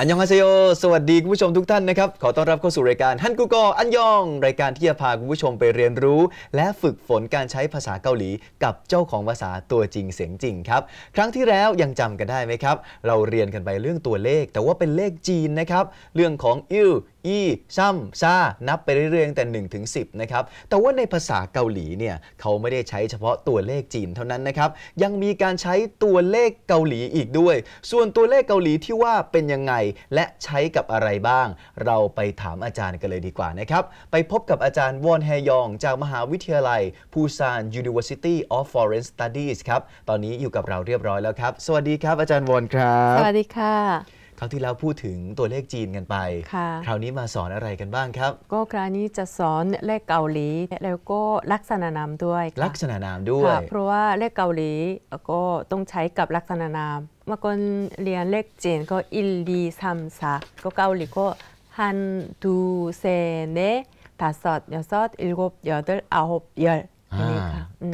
안녕하세요สวัสดีคุณผู้ชมทุกท่านนะครับ ขอต้อนรับเข้าสู่รายการ한국어 안녕 รายการที่จะพาคุณผู้ชมไปเรียนรู้ และฝึกฝนการใช้ภาษาเกาหลี กับเจ้าของภาษาตัวจริงเสียงจริงครับ ครั้งที่แล้วยังจำกันได้ไหมครับ เราเรียนกันไปเรื่องตัวเลข แต่ว่าเป็นเลขจีนนะครับ เรื่องของ일 이 삼 사นับไปเรื่อยๆตั้งแต่1ถึง10นะครับ แต่ว่าในภาษาเกาหลีเนี่ยเขาไม่ได้ใช้เฉพาะตัวเลขจีนเท่านั้นนะครับ ยังมีการใช้ตัวเลขเกาหลีอีกด้วย ส่วนตัวเลขเกาหลีที่ว่าเป็นยังไงและใช้กับอะไรบ้าง เราไปถามอาจารย์กันเลยดีกว่านะครับ ไปพบกับอาจารย์วอนแฮยอง จากมหาวิทยาลัยปูซาน University of Foreign Studies ครับ ตอนนี้อยู่กับเราเรียบร้อยแล้วครับ สวัสดีครับอาจารย์วอนครับ สวัสดีค่ะ คราวที่แล้วพูดถึงตัวเลขจีนกันไป คราวนี้มาสอนอะไรกันบ้างครับ ก็คราวนี้จะสอนเลขเกาหลี แล้วก็ลักษณะนามด้วย ลักษณะนามด้วย เพราะว่าเลขเกาหลีก็ต้องใช้กับลักษณะนามเมื่อก่อนเรียนเลขจีนก็อินดีซัมซาก็เกาหลีก็ฮันดูเซเนตาสอดยอสอดอิลกบยอดอาหบยอ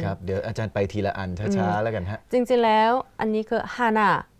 ครับ เดี๋ยวอาจารย์ไปทีละอันช้าๆแล้วกันฮะ จริงๆแล้วอันนี้คือฮานา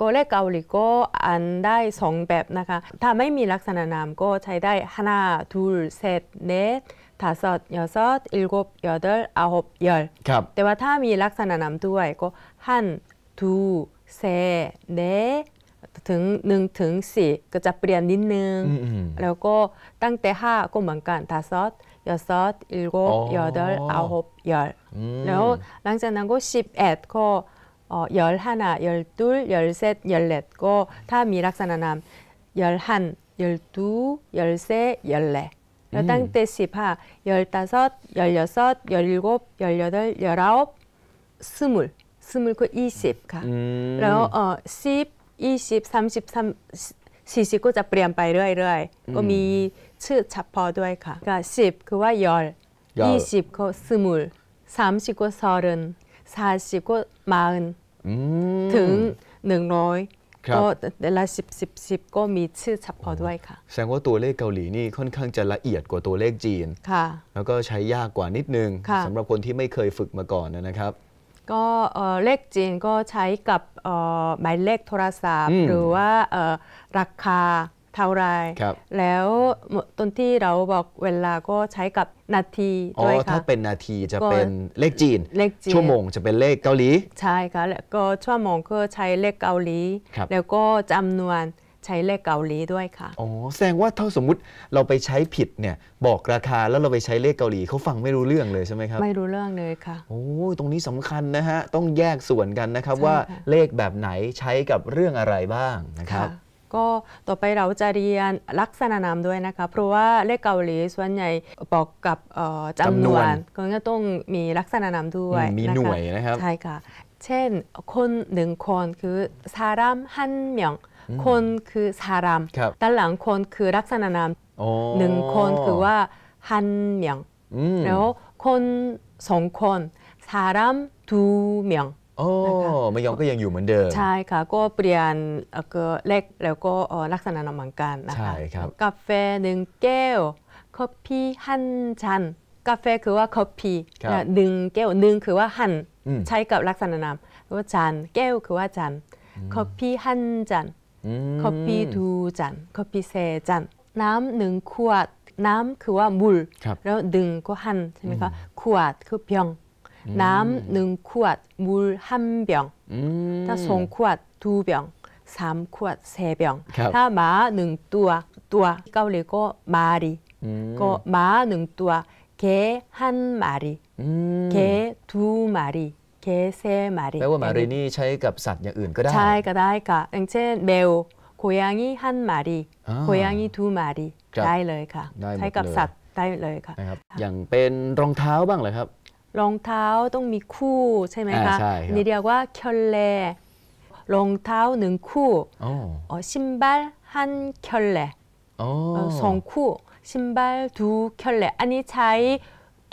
ก็เลขเกาหลีก็อ่านได้สองแบบนะคะ ถ้าไม่มีลักษณะนามก็ใช้ได้하나둘셋넷다섯여섯일곱여덟아홉열 ครับ แต่ว่าถ้ามีลักษณะนามด้วยก็หันทูเซเนถึงหนึ่งถึงสี่ก็จะเปลี่ยนนิดนึง อืมอืม แล้วก็ตั้งแต่ห้าก็เหมือนกันทาซอดยอซอดอิลโก อ๋อ ยอดลอาหบยอล อืม แล้วหลังจากนั้นก็สิบเอ็ดก็เอ่อยอลห้านะยอลตุลยอลเซตยอลเล็ดก็ถ้ามีลักษณะนามยอลหันยอลตูยอลเซยอลเลแล้วตั้งแต่สิบห้ายอลตาซอดยอลยอซอดยอลอิลโก 어, 11, 12, 13, 14고 다 미락산하남 11, 12, 13, 14 여당 때 십하 열다섯, 열여섯, 열일곱, 열여덟, 열아홉, 스물, 스물 그 이십가. 음. 그리고 어, 십, 이십, 삼십삼, 시십고 잡부리안 빠 이러이 이러이. 꼬미 츠 잡퍼도이 가. 그러니까 십 그와 열, 이십 그 스물, 삼십 그 서른, 사십 그 마흔, สามสิบก็ซอรันสามสิบก็มาอันอืมถึงหนึ่งร้อยครับก็แต่ละสิบสิบสิบก็มีชื่อเฉพาะด้วยค่ะ แสดงว่าตัวเลขเกาหลีนี่ค่อนข้างจะละเอียดกว่าตัวเลขจีนค่ะ แล้วก็ใช้ยากกว่านิดนึงค่ะสำหรับคนที่ไม่เคยฝึกมาก่อนนะครับก็เอ่อเลขจีนก็ใช้กับเอ่อหมายเลขโทรศัพท์อืมหรือว่าเอ่อราคา เท่าไรครับแล้วตอนที่เราบอกเวลาก็ใช้กับนาทีอ๋อด้วยถ้าค่ะเป็นนาทีจะก็เป็นเลขจีนเลขจีน ชั่วโมงจะเป็นเลขเกาหลี ใช่ค่ะแล้วก็ชั่วโมงก็ใช้เลขเกาหลีครับแล้วก็จำนวนใช้เลขเกาหลีด้วยค่ะ อ๋อ แสดงว่าถ้าสมมุติเราไปใช้ผิดเนี่ย บอกราคาแล้วเราไปใช้เลขเกาหลีเขาฟังไม่รู้เรื่องเลยใช่ไหมครับ ไม่รู้เรื่องเลยค่ะ โอ้ยตรงนี้สำคัญนะฮะ ต้องแยกส่วนกันนะครับใช่ว่าค่ะเลขแบบไหนใช้กับเรื่องอะไรบ้างนะครับ ก็ต่อไปเราจะเรียนลักษณะนามด้วยนะคะ เพราะว่าเลขเกาหลีส่วนใหญ่บอกกับเอ่อจำนวนจำนวนก็ต้องมีลักษณะนามด้วยอืมมีะคะหน่วยนะครับใช่ค่ะเช่นคนหนึ่งคนคือสารามหันเมียงคนคือสารามครับด้านหลังคนคือลักษณะนามโอ้หนึ่งคนคือว่าหันเมียงอืมแล้วคนสองคนสารามดูเมียง โอ้ไม่ยอมก็ยังอยู่เหมือนเดิม ใช่ค่ะ ก็เปลี่ยนเล็กแล้วก็ลักษณะนามังกันนะคะใช่ครับกาแฟหนึ่งแก้วกาแฟี่หันชันกาแฟคือว่ากาแฟหนึ่งแก้วหนึ่งคือว่าหันใช้กับลักษณะนามว่าจันแก้วคือว่าจันกาแฟี่หันจันกาแฟี่ทูจันกาแฟี่เซจันน้ำหนึ่งขวดน้ำคือว่ามุลแล้วดึงก็หันใช่ไหมคะขวดคือ병 น้ำหนึ่งขวด물 한 병ถ้าสองขวด두 병สามขวด세 병ถ้าหมาหนึ่งตัวตัวเกาหลีก็마리 ก็หมาหนึ่งตัว개 한 마리 개 두 마리 개 세 마리 แปลว่า 마리นี่ใช้กับสัตว์อย่างอื่นก็ได้ ใช่ก็ได้ค่ะอย่างเช่นแบลโคยังงี้หันมารีโคยังงี้ทูมารีได้เลยค่ะ ใช้กับสัตว์ได้เลยค่ะ อย่างเป็นรองเท้าบ้างเหรอครับ รองเท้าต้องมีคู่ใช่ไหมคะนี่เรียกว่าเคนเลรองเท้าหนึ่งคู่อ๋อชิมบัลฮันเคนเลสองคู่ชิมบัลดูเคนเลอันนี้ใช้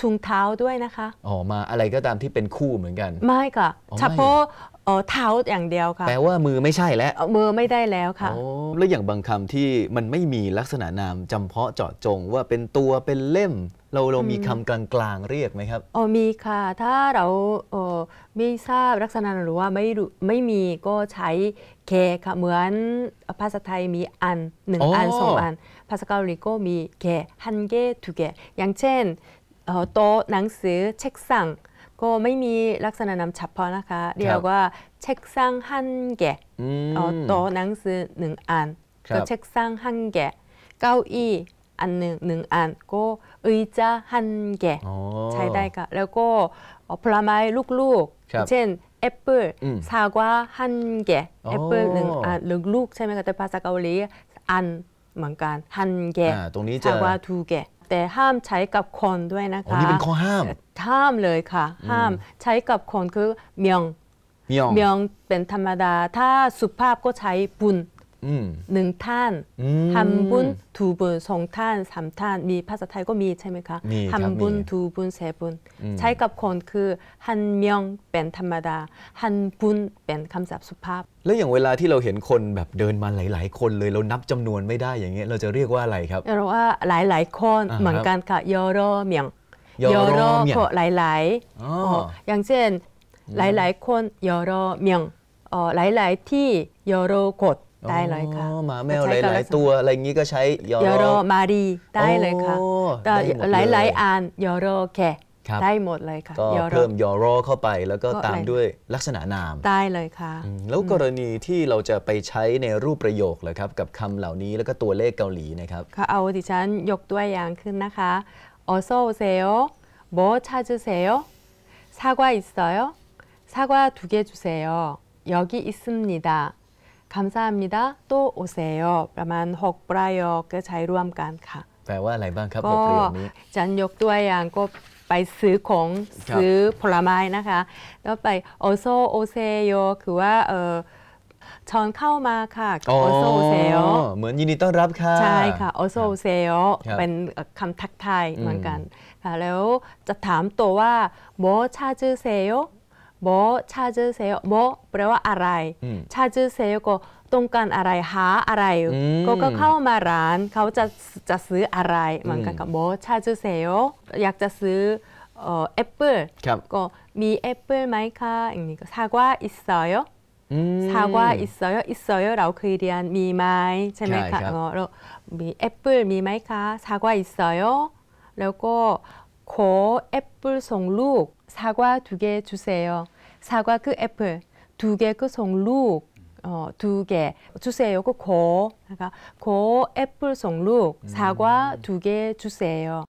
ถุงเท้าด้วยนะคะ อ๋อ มาอะไรก็ตามที่เป็นคู่เหมือนกัน ไม่ค่ะเฉพาะเท้าอย่างเดียวค่ะ แปลว่ามือไม่ใช่แล้ว มือไม่ได้แล้วค่ะ แล้วอย่างบางคำที่มันไม่มีลักษณะนามจำเพาะเจาะจงว่าเป็นตัวเป็นเล่ม เราเรามีคำกลางๆเรียกไหมครับเออมีค่ะ ถ้าเราเออไม่ทราบลักษณะหรือว่าไม่รู้ไม่มีก็ใช้แกค่ะเหมือนภาษาไทยมีอันหนึ่งอ๋ออัอันสองอัน ภาษาเกาหลีก็มีแกหันเกทุเกอย่างเช่นเอ่อโต๊ะหนังสือ책상 ก็ไม่มีลักษณะนามเฉพาะนะคะ เรียกว่า책상 한 개อืมเอ่อโต๊ะหนังสือหนึ่งอันครับก็책상 한 개 เก้าอี้ อันหนึ่งหนึ่งอันก็의자หันเกอ๋อใช้ได้ค่ะแล้วก็เอ่อผลไม้ลูกครับๆเช่นแอปเปิลอืม사과 한 개 อ๋อแอปเปิลหนึ่งอันหรือลูกใช่ไหมคะแต่ภาษาเกาหลีอันเหมือนกันหันแกะอ่าตรงนี้จะซากวาทูแกะแต่ห้ามใช้กับคนด้วยนะอ๋อคะ นี่เป็นข้อห้าม ห้ามเลยค่ะ ห้ามใช้กับคนคือเมียงเมียงเมียงเป็นธรรมดา ถ้าสุภาพก็ใช้บุญอืม หนึ่งท่านอืมฮัมบุญทูบุญสองท่านสามท่าน มีภาษาไทยก็มีใช่ไหมคะมีครับฮัมบุญมีทูบุญเสบุญอืมใช้กับคนคือฮันเมียงเป็นธรรมดาฮันบุญเป็นคำศัพท์สุภาพ แล้วอย่างเวลาที่เราเห็นคนแบบเดินมาหลาย ๆ คนเลยเรานับจำนวนไม่ได้อย่างเงี้ยเราจะเรียกว่าอะไรครับเราว่าหลาย ๆ คนอ่าเหมือนกันค่ะยอรอเมียงยอรอเมียงก็หลายอ๋อๆอ๋ออย่างเช่นหลาย ๆ คนยอรอเมียงเอ่อหลาย ๆ ที่ยอรอกด ได้เลยค่ะ อ๋อหมาแมวห ใช้กับ ลาย ๆ ตัวอะไรอย่างงี้ก็ใช้ยอ ยอ ร ร อ อมารีได้เลยค่ะ โอ้ แต่ ได้หมด หลายห เล ลาย ย ๆอันยอรอแค่ ครับ ได้หมดเลยค่ะ ก็ ยอรอ เพิ่มยอรอเข้าไปแล้วก็ ก็ ตาม หลาย ด้วยลักษณะนาม ได้เลยค่ะ อืมแล้วกรณีที่เราจะไปใช้ในรูปประโยคเหรอครับ กับคำเหล่านี้แล้วก็ตัวเลขเกาหลีนะครับ ค่ะเอาดิฉันยกตัวอย่างขึ้นนะคะ어서오세요 뭐 찾으세요 사과 있어요 사과 두 개 주세요 여기 있습니다 คำสามนิดาโตโอเซโยประมาณ 6 ประโยคก็ใช้ร่วมกันค่ะ แปลว่าอะไรบ้างครับประโยคนี้จันยกตัวอย่างก็ไปซื้อของซื้อผลไม้นะคะ แล้วไปโอโซโอเซโยคือว่าเออช้อนเข้ามาค่ะโอโซเซโอเหมือนยินดีต้อนรับค่ะ ใช่ค่ะโอโซเซโอเป็นคำทักทายเหมือนกันค่ะแล้วจะถามตัวว่าโมชาจือเซโอ 뭐 찾으세요? 뭐 브레와 알아요? 찾으세요? 거 동간 아라이 하 알아요? 그거 카오마란 카오자스 알아요? 그러니까 뭐 찾으세요? 약자스 어 애플 거미 그 애플 마이카 그러니까 사과 있어요? 음. 사과 있어요? 있어요. 라고 그리한 미마이 제메카 어로 미 애플 미마이카 사과 있어요? 라고 고 애플 송룩 사과 두 개 주세요. 사과 그 애플 두 개 그 송룩 어, 두 개 주세요. 그 고, 그러니까 고 애플 송룩 사과 음. 두개 주세요.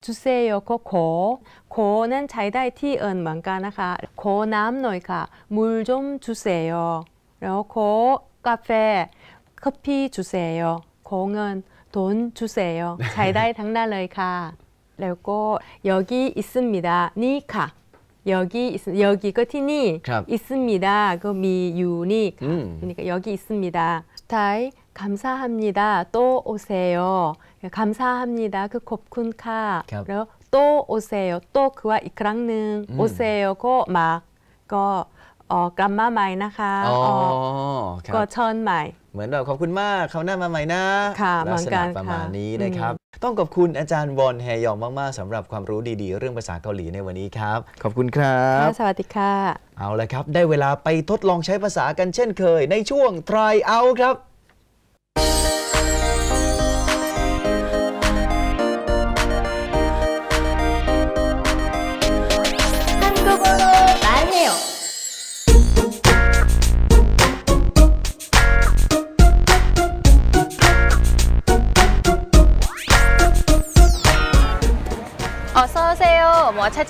주세요. 그 고, 고는 자이다이 티은 뭔가나가 고남 너이가 물 좀 주세요. 그리고 카페 커피 주세요. 공은 돈 주세요. 자이다의 당나라이가 แล้วก็여기 있습니다นี่ค่ะ여기 있습여기ก็ที่นี่ ครับ 있습니다ก็มีอยู่นี่ค่ะ อืม 그러니까 여기 있습니다. 스타일 감사합니다. 또 오세요. 감사합니다. 그 곱쿤카.ครับ 그리고 또 오세요. 또 그와อีกครั้งหนึ่ง อืม 오세요. ก็มาก็เอ่อกลับมาใหม่นะคะ อ๋อ เอ่อ ครั ก็ บ เชิญใหม่ เหมือนแบบขอบคุณมากเขาวหน้ามาใหม่นะ ค่ะ ลักษ เหมือนกั ณะ น ประมาณ ค่ะ นี้นะครับ ต้องขอบคุณอาจารย์วอนแฮยองมากๆสำหรับความรู้ดีๆ เรื่องภาษาเกาหลีในวันนี้ครับ ขอบคุณครับค่ะสวัสดีค่ะ เอาละครับ ได้เวลาไปทดลองใช้ภาษากันเช่นเคย ในช่วง try out ครับ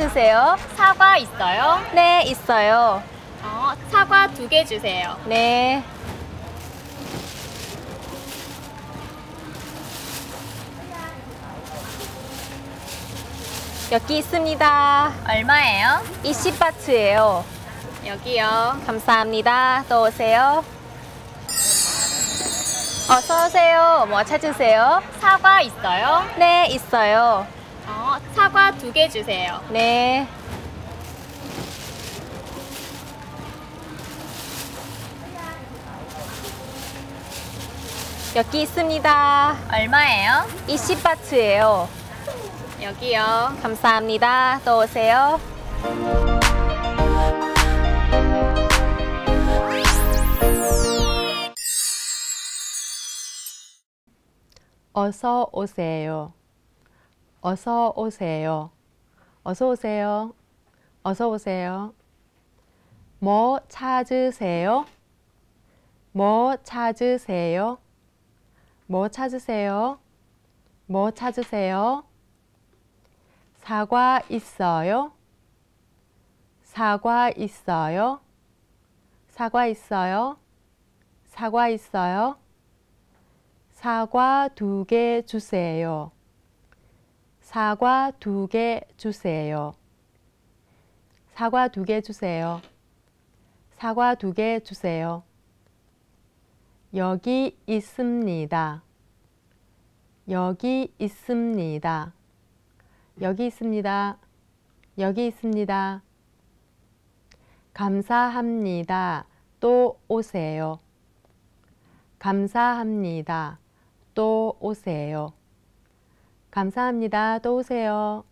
찾으세요? 사과 있어요? 네, 있어요. 어, 사과 두 개 주세요. 네. 여기 있습니다. 얼마예요? 20바트예요. 여기요. 감사합니다. 또 오세요. 어서 오세요. 뭐 찾으세요? 사과 있어요? 네, 있어요. 어, 사과 두 개 주세요. 네. 여기 있습니다. 얼마예요? 20바트예요. 여기요. 감사합니다. 또 오세요. 어서 오세요. 어서 오세요. 어서 오세요. 어서 오세요. 뭐 찾으세요? 뭐 찾으세요? 뭐 찾으세요? 뭐 찾으세요? 사과 있어요? 사과 있어요? 사과 있어요? 사과 있어요? 사과 두 개 주세요. 사과 두 개 주세요. 사과 두 개 주세요. 사과 두 개 주세요. 여기 있습니다. 여기 있습니다. 여기 있습니다. 여기 있습니다. 감사합니다. 또 오세요. 감사합니다. 또 오세요. 감사합니다. 또 오세요.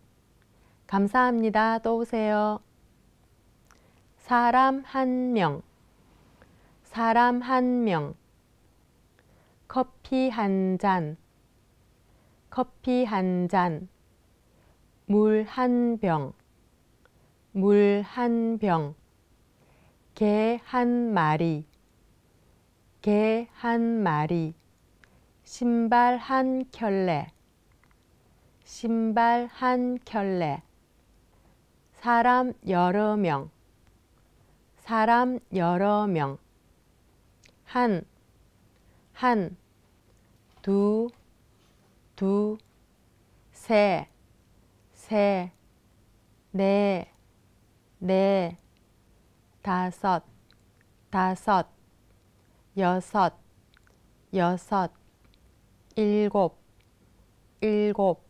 감사합니다. 또 오세요. 사람 한 명. 사람 한 명. 커피 한 잔. 커피 한 잔. 물 한 병. 물 한 병. 개 한 마리. 개 한 마리. 신발 한 켤레. 신발 한 켤레. 사람 여러 명. 사람 여러 명. 한, 한, 두, 두, 세, 세, 네, 네, 다섯, 다섯, 여섯, 여섯, 일곱, 일곱,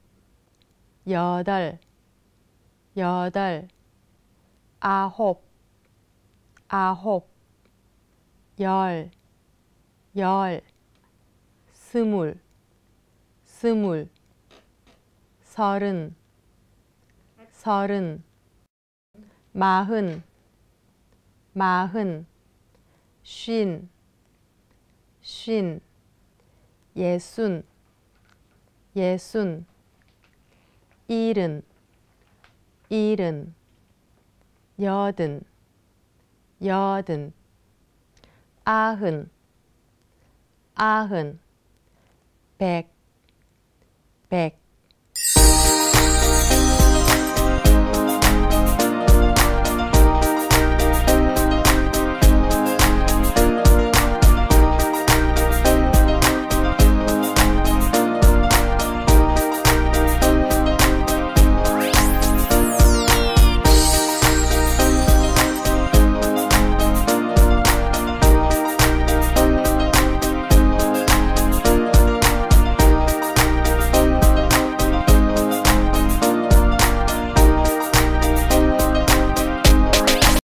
여덟, 여덟, 아홉, 아홉, 열, 열, 스물, 스물, 서른, 서른, 마흔, 마흔, 쉰, 쉰, 예순, 예순, 일흔, 일흔, 여든, 여든, 아흔, 아흔, 백, 백,